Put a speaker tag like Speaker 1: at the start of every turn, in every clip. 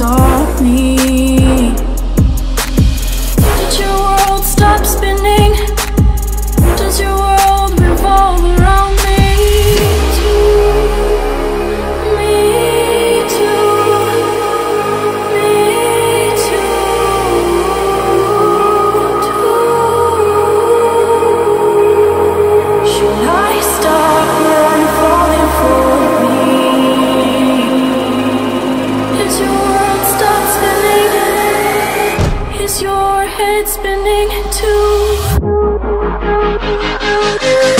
Speaker 1: saw me? Is your head spinning Did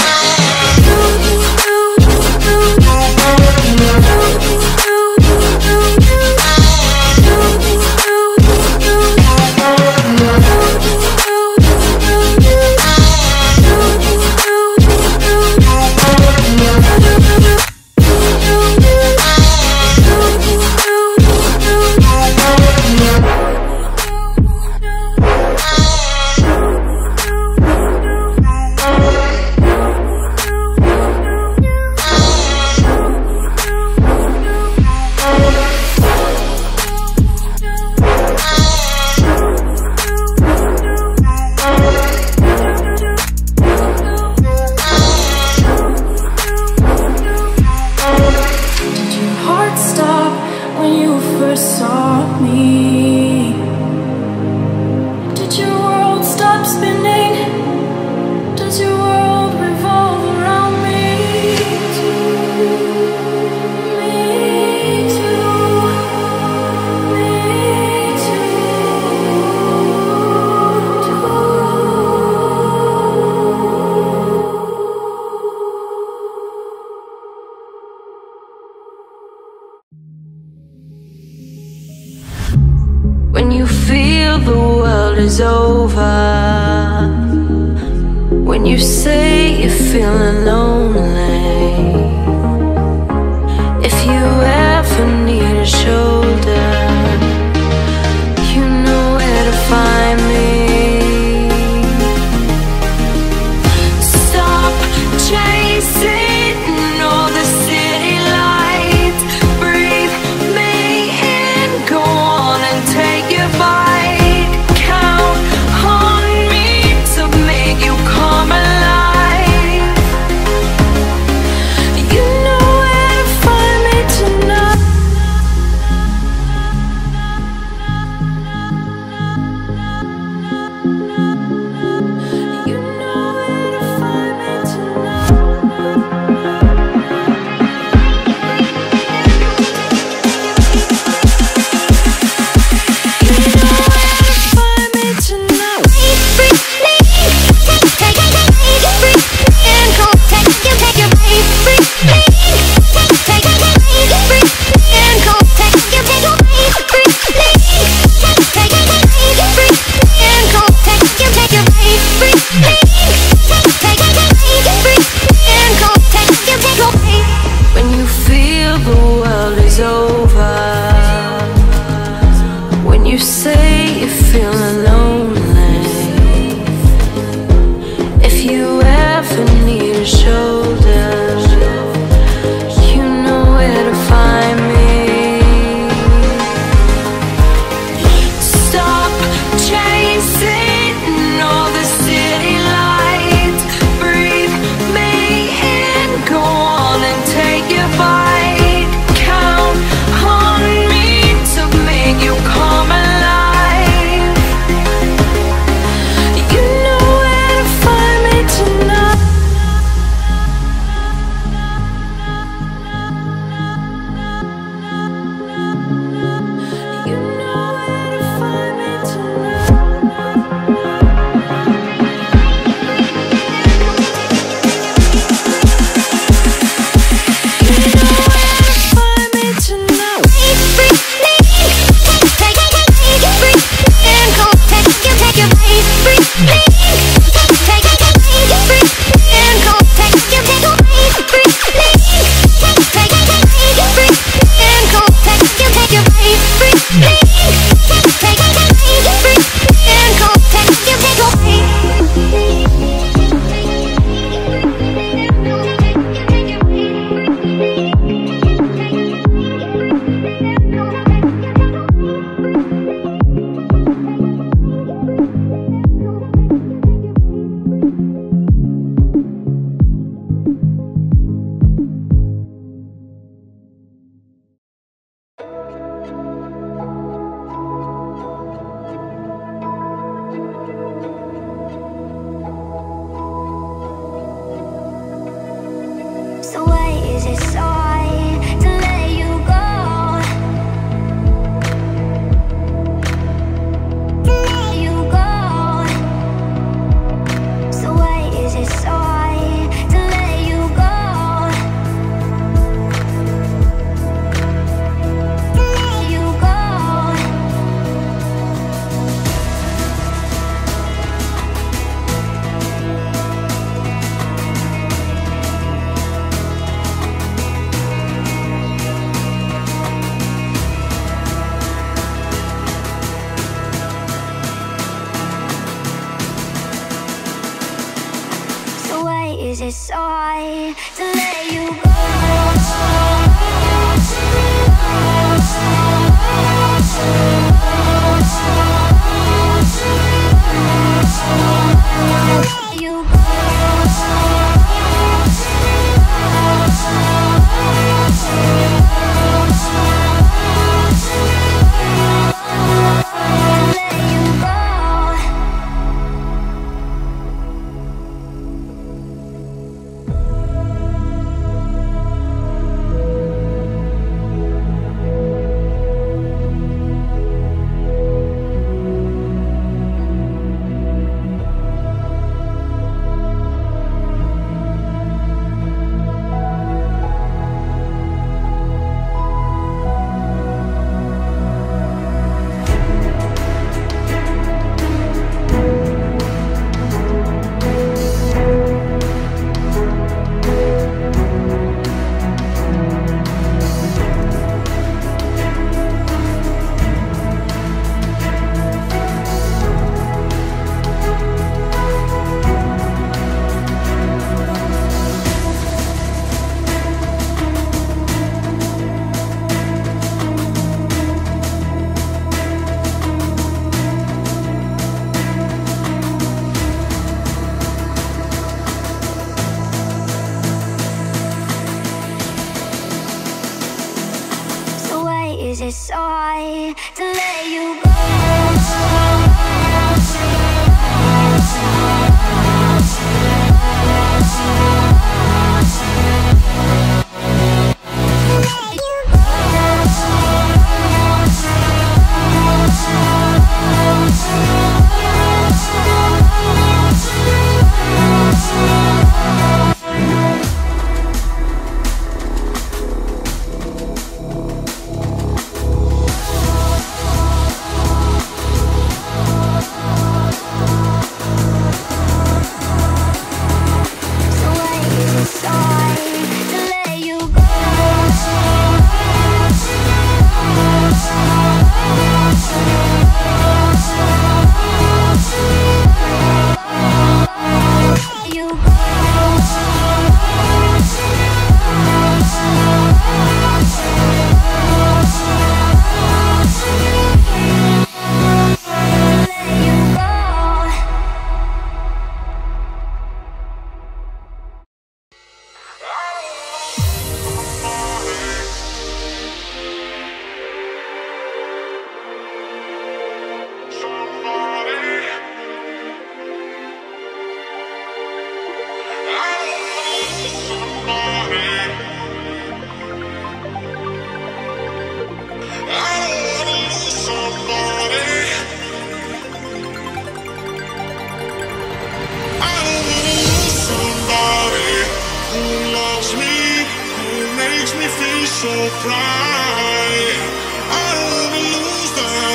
Speaker 2: It's hard to let you go.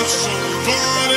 Speaker 1: somebody.